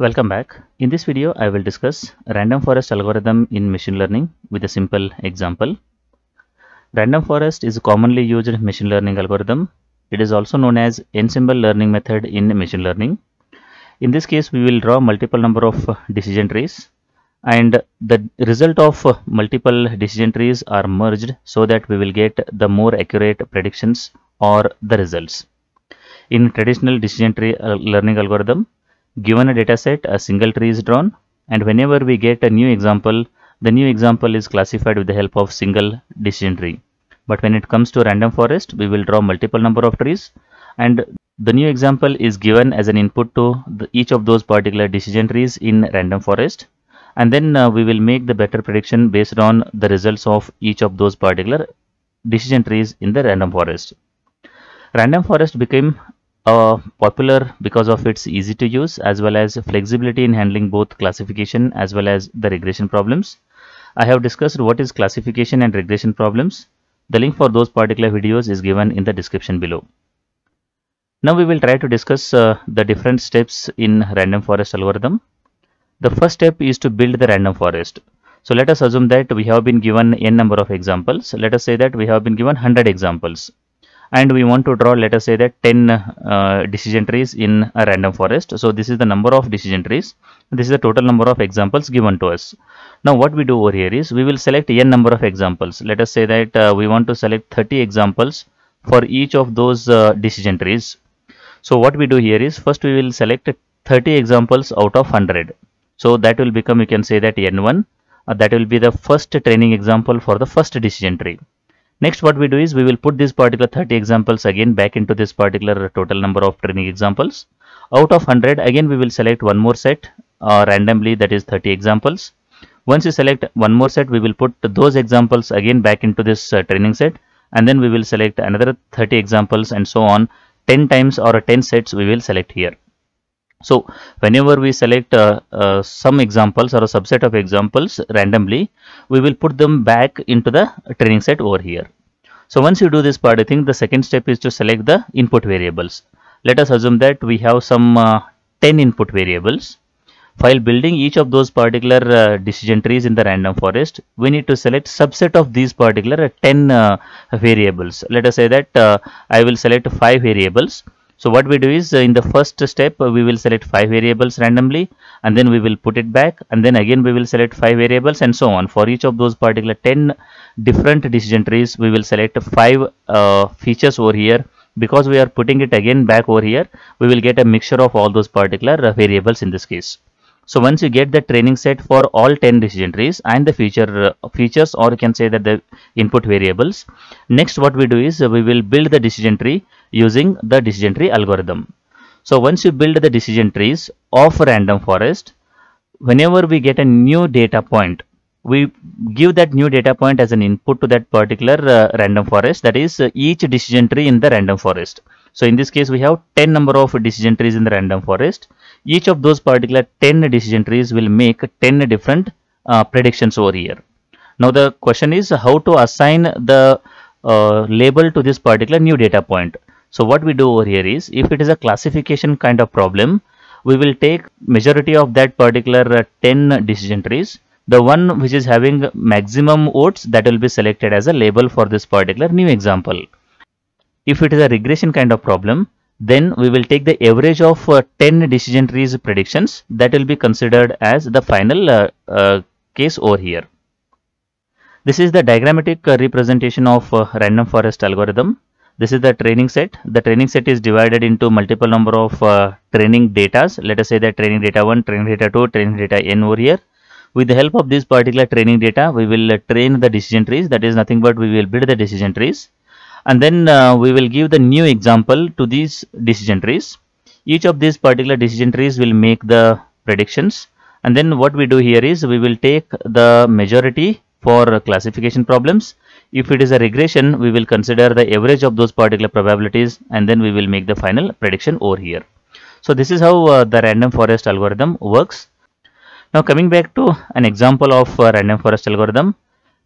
Welcome back. In this video, I will discuss random forest algorithm in machine learning with a simple example. Random forest is a commonly used machine learning algorithm. It is also known as ensemble learning method in machine learning. In this case, we will draw multiple number of decision trees and the result of multiple decision trees are merged so that we will get the more accurate predictions or the results. In traditional decision tree uh, learning algorithm, given a data set, a single tree is drawn and whenever we get a new example, the new example is classified with the help of single decision tree. But when it comes to random forest, we will draw multiple number of trees and the new example is given as an input to the, each of those particular decision trees in random forest and then uh, we will make the better prediction based on the results of each of those particular decision trees in the random forest. Random forest became uh, popular because of its easy to use as well as flexibility in handling both classification as well as the regression problems. I have discussed what is classification and regression problems. The link for those particular videos is given in the description below. Now we will try to discuss uh, the different steps in random forest algorithm. The first step is to build the random forest. So let us assume that we have been given n number of examples. Let us say that we have been given 100 examples and we want to draw let us say that 10 uh, decision trees in a random forest. So this is the number of decision trees. This is the total number of examples given to us. Now what we do over here is we will select n number of examples. Let us say that uh, we want to select 30 examples for each of those uh, decision trees. So what we do here is first we will select 30 examples out of 100. So that will become you can say that n1 uh, that will be the first training example for the first decision tree. Next what we do is we will put this particular 30 examples again back into this particular total number of training examples. Out of 100 again we will select one more set uh, randomly that is 30 examples. Once you select one more set we will put those examples again back into this uh, training set and then we will select another 30 examples and so on 10 times or 10 sets we will select here. So whenever we select uh, uh, some examples or a subset of examples randomly, we will put them back into the training set over here. So once you do this part, I think the second step is to select the input variables. Let us assume that we have some uh, 10 input variables. While building each of those particular uh, decision trees in the random forest, we need to select subset of these particular 10 uh, variables. Let us say that uh, I will select 5 variables so what we do is uh, in the first step uh, we will select 5 variables randomly and then we will put it back and then again we will select 5 variables and so on. For each of those particular 10 different decision trees we will select 5 uh, features over here because we are putting it again back over here we will get a mixture of all those particular uh, variables in this case. So once you get the training set for all 10 decision trees and the feature uh, features or you can say that the input variables. Next what we do is uh, we will build the decision tree using the decision tree algorithm. So once you build the decision trees of random forest, whenever we get a new data point, we give that new data point as an input to that particular uh, random forest that is uh, each decision tree in the random forest. So in this case we have 10 number of decision trees in the random forest. Each of those particular 10 decision trees will make 10 different uh, predictions over here. Now the question is how to assign the uh, label to this particular new data point. So what we do over here is if it is a classification kind of problem, we will take majority of that particular uh, 10 decision trees. The one which is having maximum votes that will be selected as a label for this particular new example. If it is a regression kind of problem, then we will take the average of uh, 10 decision trees predictions that will be considered as the final uh, uh, case over here. This is the diagrammatic uh, representation of uh, random forest algorithm. This is the training set. The training set is divided into multiple number of uh, training datas. Let us say that training data 1, training data 2, training data n over here. With the help of this particular training data, we will train the decision trees. That is nothing but we will build the decision trees. And then uh, we will give the new example to these decision trees. Each of these particular decision trees will make the predictions. And then what we do here is we will take the majority for classification problems if it is a regression, we will consider the average of those particular probabilities and then we will make the final prediction over here. So this is how uh, the random forest algorithm works. Now coming back to an example of uh, random forest algorithm,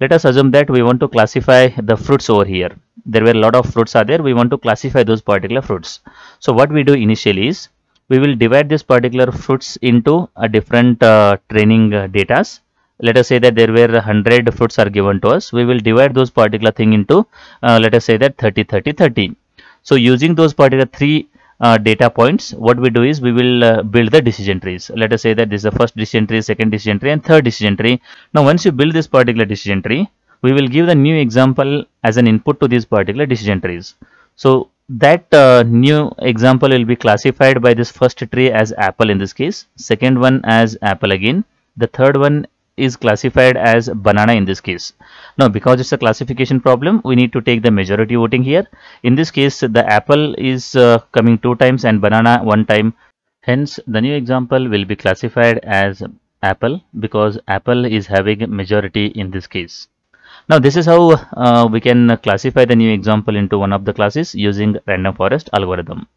let us assume that we want to classify the fruits over here. There were a lot of fruits are there, we want to classify those particular fruits. So what we do initially is, we will divide this particular fruits into a different uh, training uh, datas let us say that there were 100 fruits are given to us we will divide those particular thing into uh, let us say that 30 30 30 so using those particular three uh, data points what we do is we will uh, build the decision trees. Let us say that this is the first decision tree second decision tree and third decision tree. Now once you build this particular decision tree we will give the new example as an input to these particular decision trees. So that uh, new example will be classified by this first tree as apple in this case second one as apple again the third one is classified as banana in this case now because it's a classification problem we need to take the majority voting here in this case the apple is uh, coming two times and banana one time hence the new example will be classified as apple because apple is having majority in this case now this is how uh, we can classify the new example into one of the classes using random forest algorithm.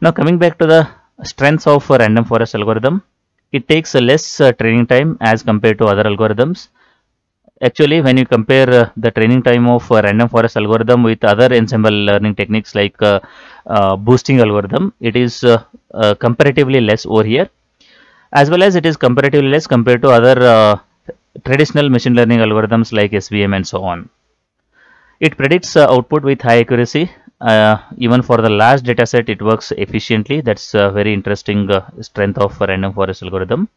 Now coming back to the strengths of random forest algorithm, it takes less uh, training time as compared to other algorithms. Actually, when you compare uh, the training time of uh, random forest algorithm with other ensemble learning techniques like uh, uh, boosting algorithm, it is comparatively less over here as well as it is comparatively less compared to other traditional machine learning algorithms like SVM and so on. It predicts uh, output with high accuracy. Uh, even for the large dataset, it works efficiently. That's a very interesting uh, strength of random forest algorithm.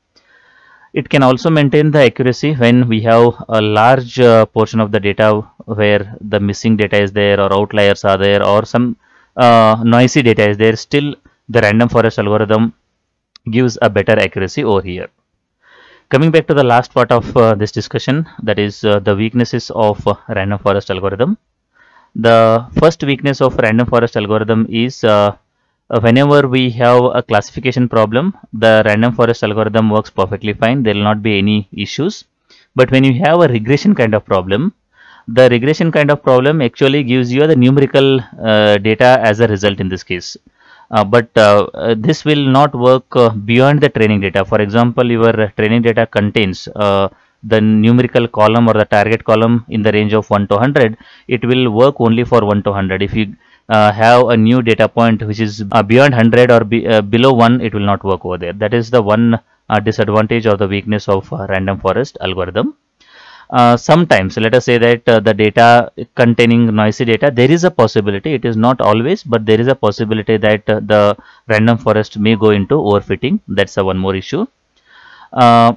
It can also maintain the accuracy when we have a large uh, portion of the data where the missing data is there or outliers are there or some uh, noisy data is there. Still, the random forest algorithm gives a better accuracy over here coming back to the last part of uh, this discussion that is uh, the weaknesses of uh, random forest algorithm the first weakness of random forest algorithm is uh, whenever we have a classification problem the random forest algorithm works perfectly fine there will not be any issues but when you have a regression kind of problem the regression kind of problem actually gives you the numerical uh, data as a result in this case uh, but uh, uh, this will not work beyond the training data. For example, your training data contains the numerical column or the target column in the range of 1 to 100, it will work only for 1 to 100. If you uh, have a new data point which is uh, beyond 100 or be, uh, below 1, it will not work over there. That is the one disadvantage or the weakness of random forest algorithm. Uh, sometimes let us say that uh, the data containing noisy data there is a possibility it is not always but there is a possibility that uh, the random forest may go into overfitting that's a one more issue uh,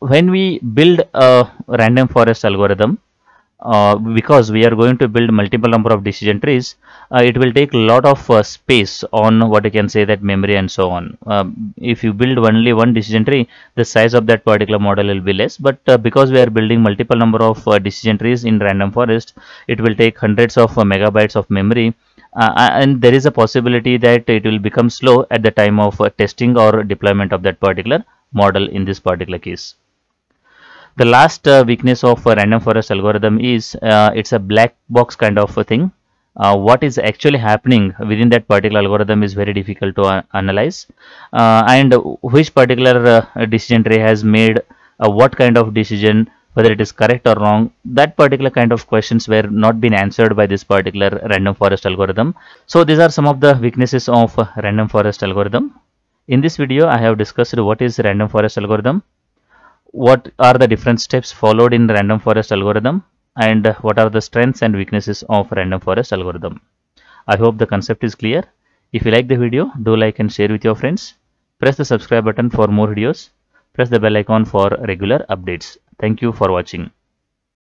when we build a random forest algorithm uh, because we are going to build multiple number of decision trees uh, it will take a lot of uh, space on what you can say that memory and so on. Um, if you build only one decision tree the size of that particular model will be less. But uh, because we are building multiple number of uh, decision trees in random forest it will take hundreds of megabytes of memory. And there is a possibility that it will become slow at the time of testing or deployment of that particular model in this particular case the last uh, weakness of a random forest algorithm is uh, it's a black box kind of a thing. Uh, what is actually happening within that particular algorithm is very difficult to uh, analyze. Uh, and which particular uh, decision tree has made what kind of decision whether it is correct or wrong that particular kind of questions were not been answered by this particular random forest algorithm. So these are some of the weaknesses of random forest algorithm. In this video i have discussed what is random forest algorithm what are the different steps followed in random forest algorithm and what are the strengths and weaknesses of random forest algorithm. I hope the concept is clear. If you like the video, do like and share with your friends. Press the subscribe button for more videos. Press the bell icon for regular updates. Thank you for watching.